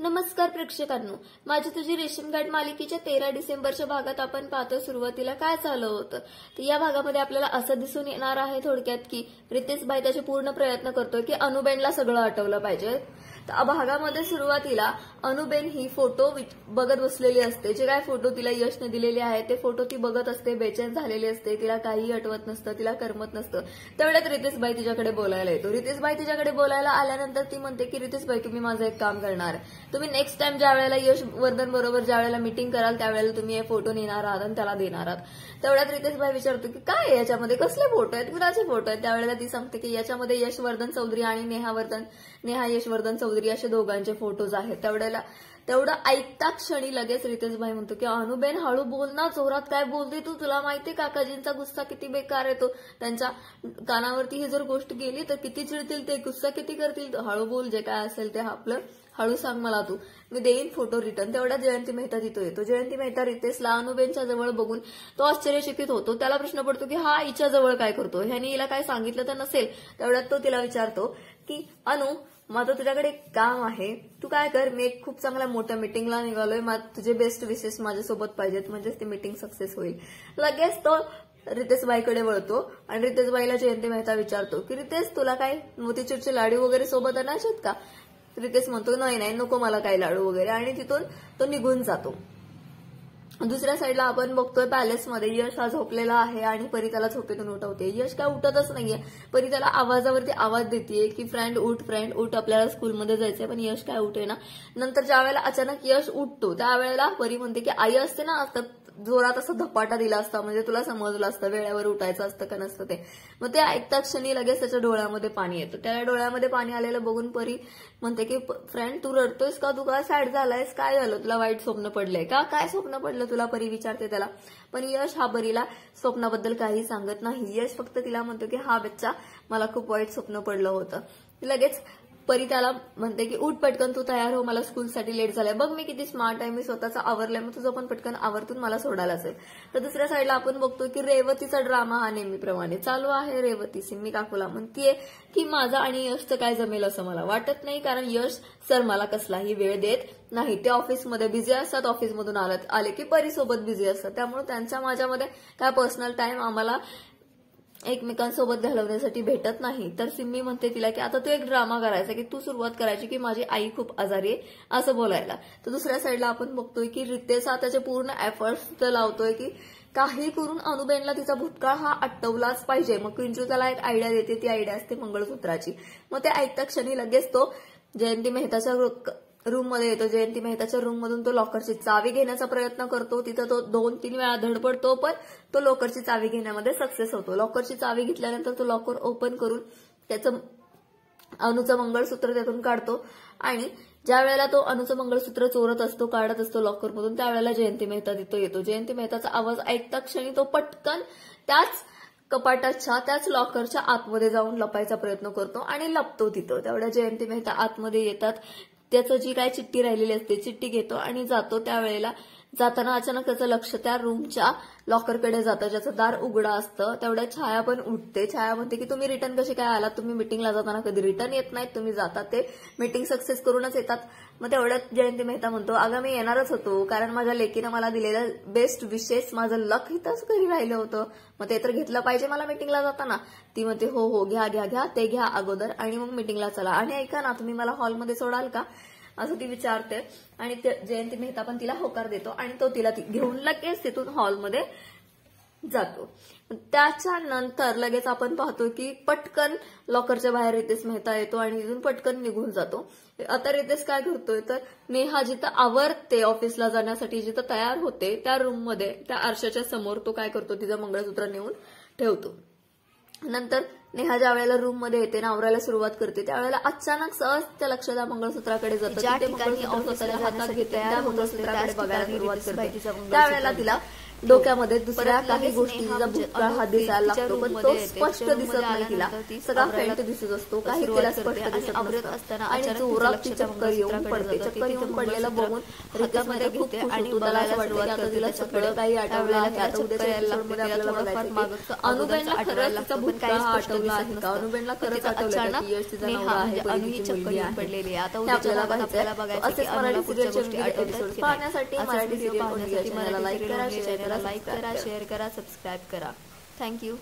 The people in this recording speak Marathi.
नमस्कार प्रेक्षकांनो. माझी तुझी रेशीम गाठ मालिकेच्या तेरा डिसेंबरच्या भागात आपण पाहतो सुरुवातीला काय चाललं होतं. तर या भागामध्ये आपल्याला असं दिसून येणार आहे थोडक्यात की रितेश भाई त्याचे पूर्ण प्रयत्न करतोय की अनुबेनला सगळं आठवलं पाहिजे. भागामध्ये सुरुवातीला अनुबेन ही फोटो विच- बघत बसलेली असते. जे काय फोटो तिला यशने दिलेले आहेत ते फोटो ती बघत असते बेचैन झालेली असते. तिला काही आठवत नसतं तिला करमत नसतं. तेवढ्यात रितेशबाई तिच्याकडे बोलायला येतो. रितेशबाई तिच्याकडे बोलायला आल्यानंतर ती म्हणते की रितेशबाई तुम्ही माझं एक काम करणार. तुम्ही नेक्स्ट टाइम ज्या वेळेला यश वर्धन बरोबर ज्या वेळेला मिटिंग कराल त्यावेळेला तुम्ही हे फोटो नेणार आहात आणि त्याला देणार आहात. तेवढ्यात रितेशबाई विचारतो की काय याच्यामध्ये? कसले फोटो आहेत? कुणाचे फोटो आहेत? त्यावेळेला ती सांगते की याच्यामध्ये यशवर्धन चौधरी आणि नेहा वर्धन नेहा यशवर्धन चौधरी असे दोघांचे फोटोज आहेत. तेवढ्याला तेवढं ऐकता क्षणी लगेच रितेश भाई म्हणतो की अनुबेन हळू बोल ना जोरात काय बोलते तू? तुला माहितीये काकाजींचा गुस्सा किती बेकार येतो. त्यांच्या कानावरती ही जर गोष्ट गेली तर किती चिडतील ते गुस्सा किती करतील? हळू बोल जे काय असेल ते आपलं. हळू सांग मला तू. मी देईन फोटो रिटर्न तेवढ्या जयंती मेहता तिथं येतो. जयंती मेहता रितेशला अनुबेनच्या जवळ बघून तो आश्चर्यचकित होतो. त्याला प्रश्न पडतो की हा हिच्या जवळ काय करतो? ह्यानी हिला काय सांगितलं तर नसेल? तेवढ्यात तो तिला विचारतो की अनु माझं तुझ्याकडे एक काम आहे. तू काय कर मी एक खूप चांगल्या मोठ्या मिटिंगला निघालोय. मग तुझे बेस्ट विशेष माझ्यासोबत पाहिजेत म्हणजेच ती मिटिंग सक्सेस होईल. लगेच तो रितेशबाईकडे वळतो आणि रितेशबाईला जयंती मेहता विचारतो की रितेश तुला काय मोतीचूरचे लाडू वगैरे सोबत आणायचे का? रितेश म्हणतो नाही नाही नको मला काही लाडू वगैरे. आणि तिथून तो निघून जातो. दुसऱ्या साईडला आपण बघतोय पॅलेसमध्ये यश हा झोपलेला आहे आणि परी त्याला झोपेतून उठवते. यश काय उठतच नाहीये. परी त्याला आवाजावरती आवाज देते की फ्रेंड उठ फ्रेंड उठ आपल्याला स्कूलमध्ये जायचंय पण यश काय उठे ना नंतर ज्या वेळेला अचानक यश उठतो त्यावेळेला परी म्हणते की आई असते ना आता जोरात असं धपाटा दिला असता म्हणजे तुला समजलं असतं वेळेवर उठायचं असतं का नसतं ते. मग ते ऐकता क्षणी लगेच त्याच्या डोळ्यामध्ये पाणी येतं. त्याला डोळ्यामध्ये पाणी आलेलं बघून परी म्हणते की फ्रेंड तू रडतोयस का? तू काय सॅड झालायस? काय झालं? तुला वाईट स्वप्न पडलंय का? काय स्वप्न पडलं तुला? परी विचारते त्याला. पण यश हा परीला स्वप्नाबद्दल काही सांगत नाही. यश फक्त तिला म्हणतो की हा बच्चा मला खूप वाईट स्वप्न पडलं होतं. लगेच परी त्याला म्हणते की उठ पटकन तू तयार हो मला स्कूलसाठी लेट झालाय. बघ मी किती स्मार्ट आहे मी स्वतःचा आवरलाय मग तुझं पण पटकन आवर्तून मला सोडायला असेल. तर दुसऱ्या साईडला आपण बघतो की रेवतीचा ड्रामा हा नेहमीप्रमाणे चालू आहे. रेवती सिम्मी काकूला म्हणतीये की माझा आणि यशचं काय जमेल असं मला वाटत नाही कारण यश सर मला कसलाही वेळ देत नाही. ते ऑफिसमध्ये बिझी असतात ऑफिसमधून आले आले की परीसोबत बिझी असतात. त्यामुळे त्यांच्या माझ्यामध्ये काय पर्सनल टाइम आम्हाला एकमेकांसोबत घालवण्यासाठी भेटत नाही. तर सिम्मी म्हणते तिला की आता तू एक ड्रामा करायचा की तू सुरुवात करायची की माझी आई खूप आजारी आहे असं बोलायला. तर दुसऱ्या साईडला आपण बघतोय की रितेश हा त्याचे पूर्ण एफर्ट्स लावतोय की काही करून अनुबेनला तिचा भूतकाळ हा आटवलाच पाहिजे. मग किंजू त्याला एक आयडिया देते ती आयडिया असते मंगळसूत्राची. मग ते ऐकता क्षणी लगेच तो जयंती मेहताच्या रूममध्ये येतो. जयंती मेहताच्या रूममधून तो लॉकरची चावी घेण्याचा प्रयत्न करतो. तिथं तो दोन तीन वेळा धडपडतो पण तो लॉकरची चावी घेण्यामध्ये सक्सेस होतो. लॉकरची चावी घेतल्यानंतर तो लॉकर ओपन करून त्याचं अनुचं मंगळसूत्र त्यातून काढतो. आणि ज्या वेळेला तो अनुचं मंगळसूत्र चोरत असतो काढत असतो लॉकरमधून त्यावेळेला जयंती मेहता तिथं येतो. जयंती मेहताचा आवाज ऐकता क्षणी तो पटकन त्याच कपाटाच्या त्याच लॉकरच्या आतमध्ये जाऊन लपायचा प्रयत्न करतो आणि लपतो तिथं. तेवढ्या जयंती मेहता आतमध्ये येतात. त्याचं जी काय चिठ्ठी राहिलेली असते चिठ्ठी घेतो आणि जातो त्यावेळेला जाताना अचानक त्याचं लक्ष त्या रूमच्या लॉकरकडे जातं. ज्याचं दार उघडं असतं तेवढ्या छाया पण उठते छाया म्हणते की तुम्ही रिटर्न कसे काय आलात? तुम्ही मिटिंगला जाताना कधी रिटर्न येत नाहीत? तुम्ही जाता. ते मिटिंग सक्सेस करूनच येतात. मग तेवढ्यात जयंती मेहता म्हणतो अगं मी येणारच होतो. कारण माझ्या लेकीनं मला दिलेलं बेस्ट विशेष माझं लक इथंच घरी राहिलं होतं. मग ते तर घेतलं पाहिजे मला मिटिंगला जाताना. ती म्हणते हो हो घ्या घ्या घ्या. ते घ्या अगोदर आणि मग मिटिंगला चला. आणि ऐका ना तुम्ही मला हॉलमध्ये सोडाल का? असं ती विचारते. आणि जयंती मेहता पण तिला होकार देतो आणि तो तिला घेऊन लगेच तिथून हॉलमध्ये जातो. त्याच्यानंतर लगेच आपण पाहतो की पटकन लॉकरच्या बाहेर रितेश मेहता येतो आणि तिथून पटकन निघून जातो. आता रितेश काय करतोय तर नेहा जिथं आवरते ऑफिसला जाण्यासाठी जिथं तयार होते त्या रूममध्ये त्या आरशाच्या समोर तो काय करतो तिचं मंगळसूत्र नेऊन ठेवतो. नंतर नेहा ज्या वेळेला रूममध्ये येते ना आवरायला सुरुवात करते त्यावेळेला अचानक सहज त्या लक्ष त्या मंगळसूत्राकडे जातं ज्या तिथे ठिकाणी मंगळसूत्र ऑफिसला स्वतःच्या हातात घेते त्या मंगळसूत्राकडे बघायला सुरुवात करते त्यावेळेला तिला डोक्यामध्ये दुसऱ्या काही गोष्टीचा नेहा म्हणजे भूतकाळ हा दिसायला लागतो पण तो. स्पष्ट दिसत नाही तिला सगळा फेंट दिसत असतो काही तिला स्पष्ट दिसत असताना आणि जोरात ती चक्कर येऊन पडते. चक्कर येऊन पडलेलं बघून हातामध्ये रितेश खूप आणि त्याला असं वाटतं आता तिला. सगळं काही आठवलं त्यावेळेला आहे आता उद्याच्या चक्कर यायला लागते. आपल्याला बघायचं अनुबेनला खरंच तिचा भूतकाळ अनुबेनला खरंच अचानक म्हणजे अनुही चक्कर पडलेली. आता उद्याच्या आपल्याला बघायचं. पाहण्यासाठी मराठी पाहण्यासाठी लाईक करा शेअर करा सबस्क्राईब करा थँक्यू